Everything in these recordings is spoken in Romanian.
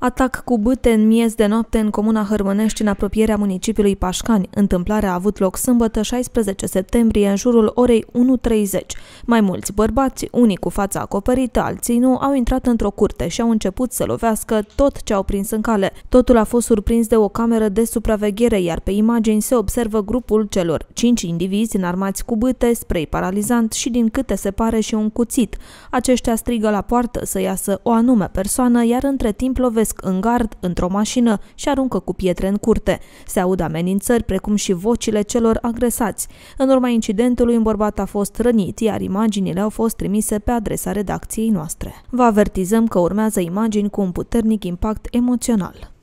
Atac cu bâte în miez de noapte în comuna Hărmănești, în apropierea municipiului Pașcani. Întâmplarea a avut loc sâmbătă 16 septembrie, în jurul orei 1.30. Mai mulți bărbați, unii cu fața acoperită, alții nu, au intrat într-o curte și au început să lovească tot ce au prins în cale. Totul a fost surprins de o cameră de supraveghere, iar pe imagini se observă grupul celor cinci indivizi înarmați cu bâte, spray paralizant și, din câte se pare, și un cuțit. Aceștia strigă la poartă să iasă o anume persoană, iar între timp lovesc lovesc în gard într-o mașină și aruncă cu pietre în curte. Se aud amenințări precum și vocile celor agresați. În urma incidentului, un bărbat a fost rănit, iar imaginile au fost trimise pe adresa redacției noastre. Vă avertizăm că urmează imagini cu un puternic impact emoțional.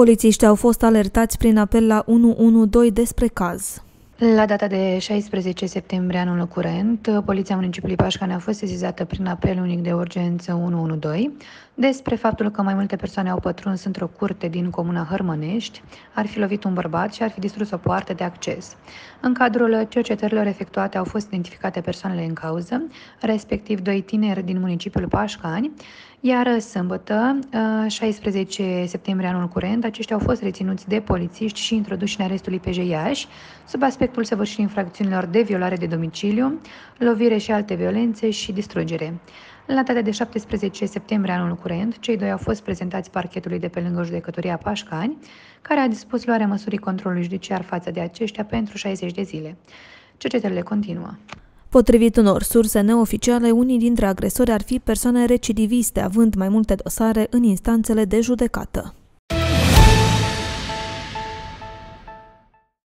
Polițiștii au fost alertați prin apel la 112 despre caz. La data de 16 septembrie anul curent, Poliția Municipiului Pașcane a fost sezizată prin apel unic de urgență 112 despre faptul că mai multe persoane au pătruns într-o curte din comuna Hărmănești, ar fi lovit un bărbat și ar fi distrus o poartă de acces. În cadrul cercetărilor efectuate au fost identificate persoanele în cauză, respectiv doi tineri din municipiul Pașcani, iar sâmbătă, 16 septembrie anul curent, aceștia au fost reținuți de polițiști și introduși în arestul IPJ Iași, sub aspectul săvârșirii infracțiunilor de violare de domiciliu, lovire și alte violențe și distrugere. La data de 17 septembrie anul curent, cei doi au fost prezentați parchetului de pe lângă judecătoria Pașcani, care a dispus luarea măsurii controlului judiciar față de aceștia pentru 60 de zile. Cercetările continuă. Potrivit unor surse neoficiale, unii dintre agresori ar fi persoane recidiviste, având mai multe dosare în instanțele de judecată.